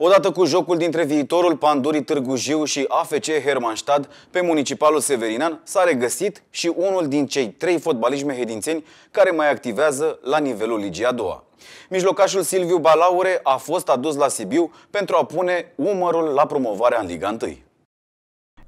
Odată cu jocul dintre viitorul Pandurii Târgu Jiu și AFC Hermannstad pe municipalul Severinan s-a regăsit și unul din cei trei fotbaliști mehedințeni care mai activează la nivelul Ligii a doua. Mijlocașul Silviu Balaure a fost adus la Sibiu pentru a pune umărul la promovarea în Liga 1.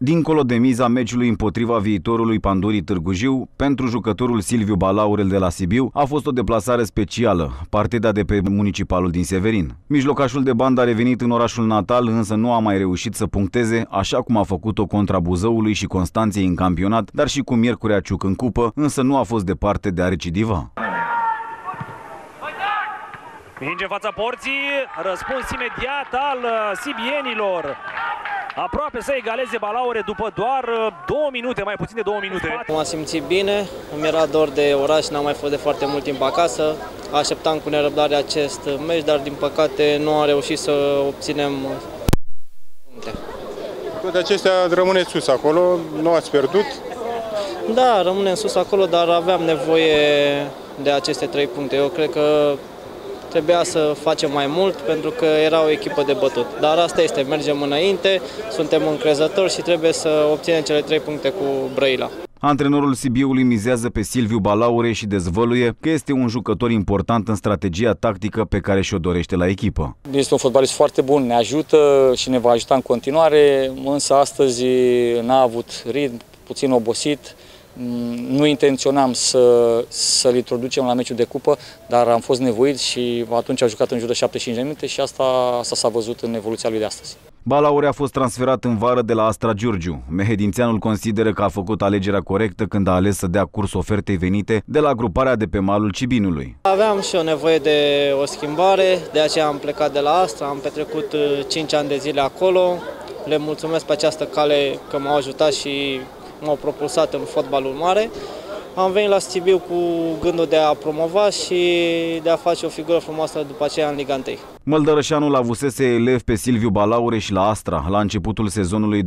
Dincolo de miza meciului împotriva viitorului Pandurii Târgu Jiu, pentru jucătorul Silviu Balaurel de la Sibiu a fost o deplasare specială, partida de pe municipalul din Severin. Mijlocașul de bandă a revenit în orașul natal, însă nu a mai reușit să puncteze, așa cum a făcut-o contra Buzăului și Constanței în campionat, dar și cu Miercurea Ciuc în cupă, însă nu a fost departe de a recidiva. Minge în fața porții, răspuns imediat al uh, sibienilor. Aproape să egaleze Balaure după doar uh, două minute, mai puțin de două minute. M-am simțit bine, îmi era dor de oraș, n-am mai fost de foarte mult timp acasă. Așteptam cu nerăbdare acest meci, dar din păcate nu am reușit să obținem puncte. Toate acestea rămâne sus acolo, nu ați pierdut? Da, rămânem sus acolo, dar aveam nevoie de aceste trei puncte. Eu cred că Trebuia să facem mai mult pentru că era o echipă de bătut. Dar asta este, mergem înainte, suntem încrezători și trebuie să obținem cele trei puncte cu Brăila. Antrenorul Sibiului mizează pe Silviu Balaure și dezvăluie că este un jucător important în strategia tactică pe care și-o dorește la echipă. Este un fotbalist foarte bun, ne ajută și ne va ajuta în continuare, însă astăzi n-a avut ritm, puțin obosit, Mm, nu intenționam să, să-l introducem la meciul de cupă, dar am fost nevoit și atunci a jucat în jur de 75 de minute și asta, asta s-a văzut în evoluția lui de astăzi. Balaure a fost transferat în vară de la Astra Giurgiu. Mehedințeanul consideră că a făcut alegerea corectă când a ales să dea curs ofertei venite de la gruparea de pe malul Cibinului. Aveam și o nevoie de o schimbare, de aceea am plecat de la Astra, am petrecut 5 uh, ani de zile acolo. Le mulțumesc pe această cale că m-au ajutat și m-au propulsat în fotbalul mare. Am venit la Sibiu cu gândul de a promova și de a face o figură frumoasă după aceea în Liga 1. Măldărășanul avusese elev pe Silviu Balaure și la Astra la începutul sezonului 2018-2019.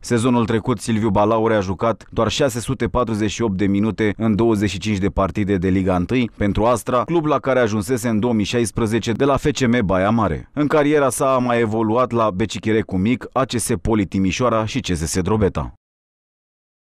Sezonul trecut Silviu Balaure a jucat doar 648 de minute în 25 de partide de Liga 1 pentru Astra, club la care ajunsese în 2016 de la FCM Baia Mare. În cariera sa a mai evoluat la Becicherecu Mic, ACS Poli Timișoara și CSS Drobeta.